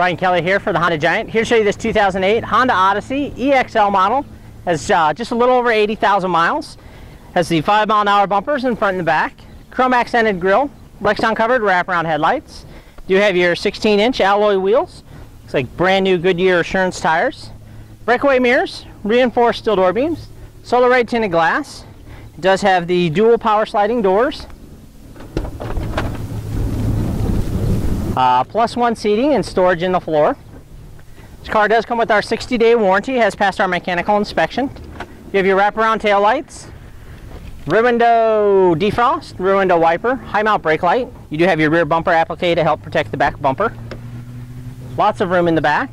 Brian Kelly here for the Honda Giant. Here to show you this 2008 Honda Odyssey EXL model. Has uh, just a little over 80,000 miles. Has the 5 mile an hour bumpers in front and the back. Chrome accented grille. Lexan covered wraparound headlights. Do you have your 16 inch alloy wheels. Looks like brand new Goodyear Assurance tires. Breakaway mirrors. Reinforced steel door beams. Solar tinted glass. It does have the dual power sliding doors. Uh, plus one seating and storage in the floor. This car does come with our 60 day warranty, has passed our mechanical inspection. You have your wraparound tail lights, rear window defrost, rear window wiper, high mount brake light. You do have your rear bumper applique to help protect the back bumper. Lots of room in the back.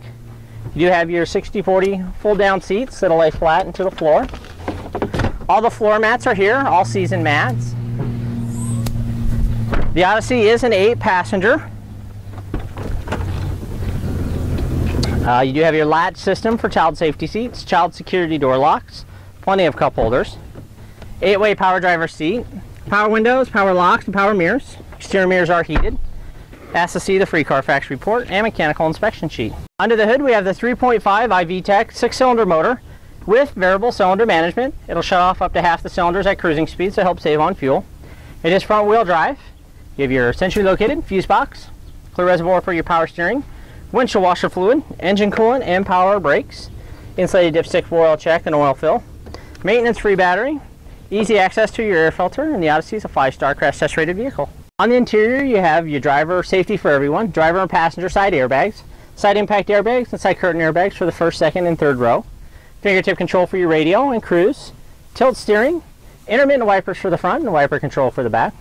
You do have your 60-40 full down seats that'll lay flat into the floor. All the floor mats are here, all season mats. The Odyssey is an eight passenger. Uh, you do have your latch system for child safety seats, child security door locks, plenty of cup holders, eight-way power driver seat, power windows, power locks, and power mirrors. Exterior mirrors are heated. Ask to see the free Carfax report and mechanical inspection sheet. Under the hood, we have the 3.5 iVTEC six-cylinder motor with variable cylinder management. It'll shut off up to half the cylinders at cruising speeds to help save on fuel. It is front-wheel drive. You have your centrally located fuse box, clear reservoir for your power steering, windshield washer fluid, engine coolant, and power brakes, insulated dipstick for oil check and oil fill, maintenance-free battery, easy access to your air filter, and the Odyssey is a five-star crash test rated vehicle. On the interior, you have your driver safety for everyone, driver and passenger side airbags, side impact airbags, and side curtain airbags for the first, second, and third row, fingertip control for your radio and cruise, tilt steering, intermittent wipers for the front and wiper control for the back,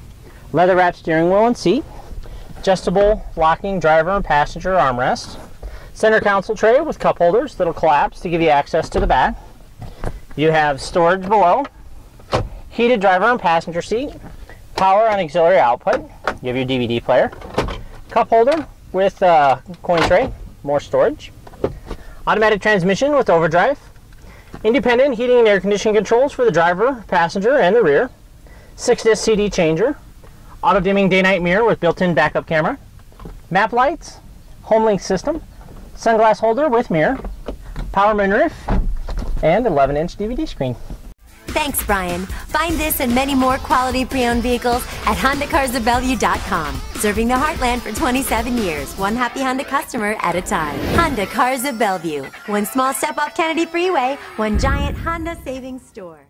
leather wrapped steering wheel and seat, adjustable locking driver and passenger armrest, center console tray with cup holders that'll collapse to give you access to the back. You have storage below, heated driver and passenger seat, power and auxiliary output. You have your DVD player, cup holder with uh, coin tray, more storage, automatic transmission with overdrive, independent heating and air conditioning controls for the driver, passenger, and the rear, six disc CD changer, auto dimming day night mirror with built in backup camera, map lights, home link system, sunglass holder with mirror, power moonroof, and 11 inch DVD screen. Thanks, Brian. Find this and many more quality pre-owned vehicles at HondaCarsOfBellevue.com. Serving the heartland for 27 years, one happy Honda customer at a time. Honda Cars of Bellevue. One small step off Kennedy Freeway, one giant Honda savings store.